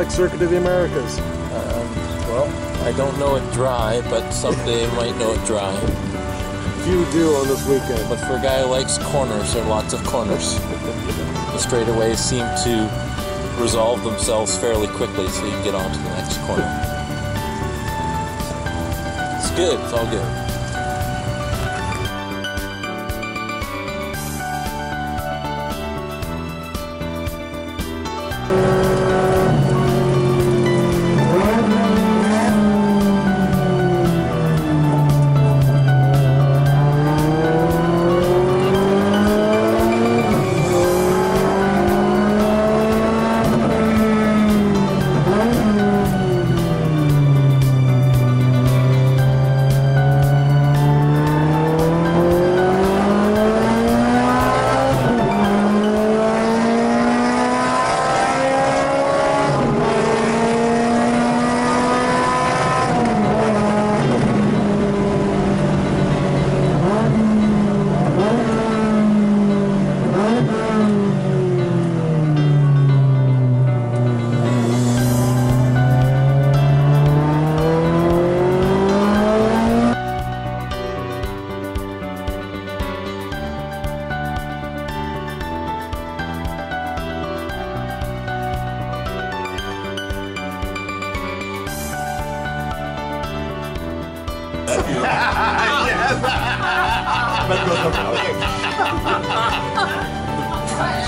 Great Circuit of the Americas? Um, well, I don't know it dry, but someday I might know it dry. Few do on this weekend. But for a guy who likes corners, there are lots of corners. The straightaways seem to resolve themselves fairly quickly, so you can get on to the next corner. It's good. It's all good.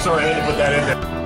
Sorry, I to put that in there.